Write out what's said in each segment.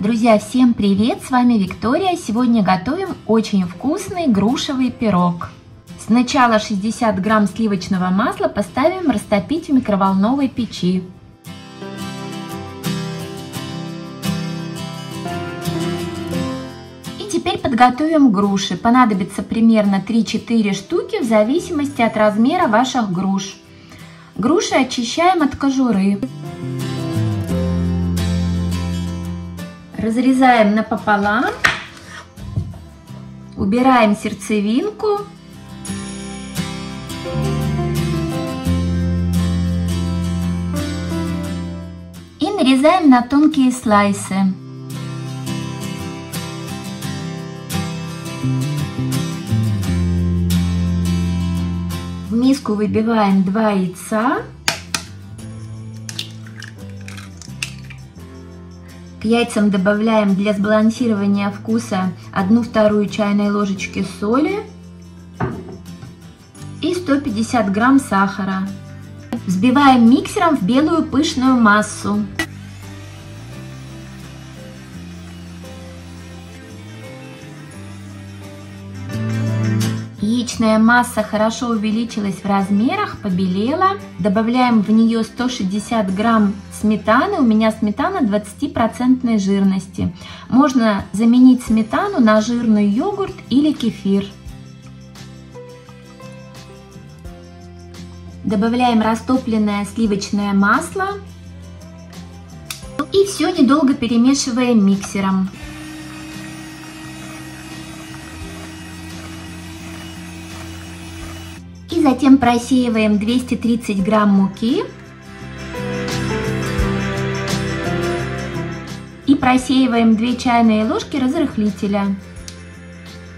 Друзья, всем привет! С вами Виктория. Сегодня готовим очень вкусный грушевый пирог. Сначала 60 грамм сливочного масла поставим растопить в микроволновой печи. И теперь подготовим груши. Понадобится примерно 3-4 штуки в зависимости от размера ваших груш. Груши очищаем от кожуры. Разрезаем напополам. Убираем сердцевинку. И нарезаем на тонкие слайсы. В миску выбиваем 2 яйца. К яйцам добавляем для сбалансирования вкуса 1-2 чайной ложечки соли и 150 грамм сахара. Взбиваем миксером в белую пышную массу. Яичная масса хорошо увеличилась в размерах, побелела. Добавляем в нее 160 грамм сметаны. У меня сметана 20% жирности. Можно заменить сметану на жирный йогурт или кефир. Добавляем растопленное сливочное масло. И все недолго перемешиваем миксером. Затем просеиваем 230 грамм муки. И просеиваем 2 чайные ложки разрыхлителя.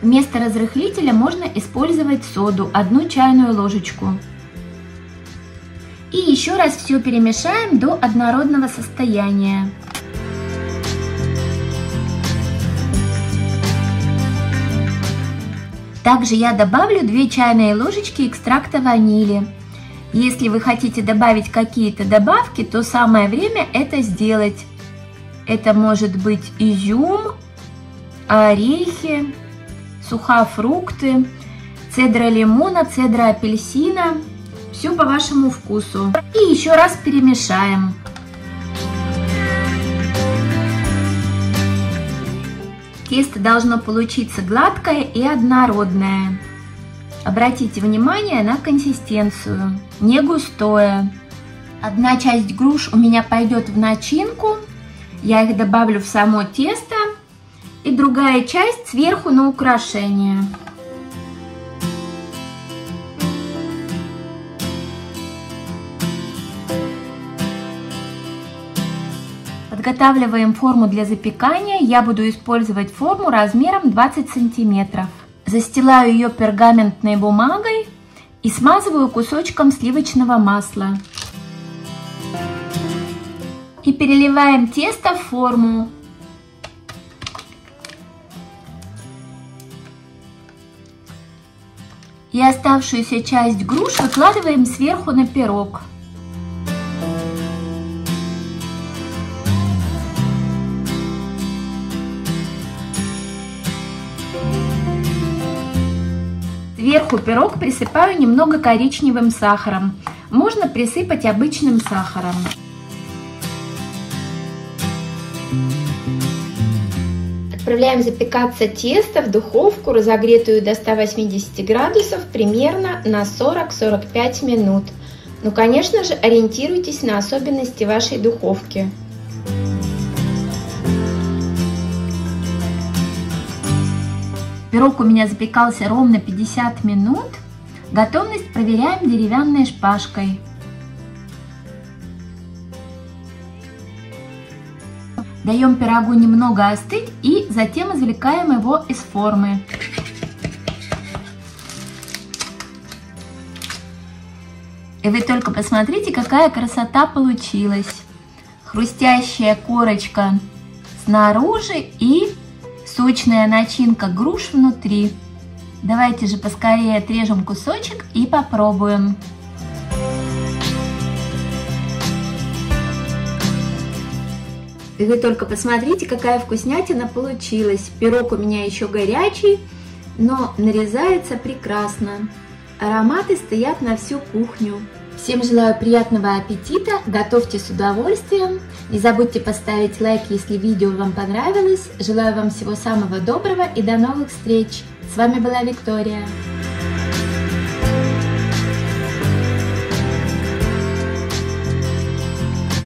Вместо разрыхлителя можно использовать соду, 1 чайную ложечку. И еще раз все перемешаем до однородного состояния. Также я добавлю 2 чайные ложечки экстракта ванили. Если вы хотите добавить какие-то добавки, то самое время это сделать. Это может быть изюм, орехи, сухофрукты, цедра лимона, цедра апельсина. Все по вашему вкусу. И еще раз перемешаем. Тесто должно получиться гладкое и однородное. Обратите внимание на консистенцию, не густое. Одна часть груш у меня пойдет в начинку, я их добавлю в само тесто, и другая часть сверху на украшение. Подготавливаем форму для запекания. Я буду использовать форму размером 20 сантиметров. Застилаю ее пергаментной бумагой и смазываю кусочком сливочного масла. И переливаем тесто в форму. И оставшуюся часть груш выкладываем сверху на пирог. Сверху пирог присыпаю немного коричневым сахаром. Можно присыпать обычным сахаром. Отправляем запекаться тесто в духовку, разогретую до 180 градусов, примерно на 40-45 минут. Ну, конечно же, ориентируйтесь на особенности вашей духовки. Пирог у меня запекался ровно 50 минут. Готовность проверяем деревянной шпажкой. Даем пирогу немного остыть и затем извлекаем его из формы. И вы только посмотрите, какая красота получилась. Хрустящая корочка снаружи и сочная начинка груш внутри. Давайте же поскорее отрежем кусочек и попробуем. И вы только посмотрите, какая вкуснятина получилась. Пирог у меня еще горячий, но нарезается прекрасно. Ароматы стоят на всю кухню. Всем желаю приятного аппетита, готовьте с удовольствием. Не забудьте поставить лайк, если видео вам понравилось. Желаю вам всего самого доброго и до новых встреч. С вами была Виктория.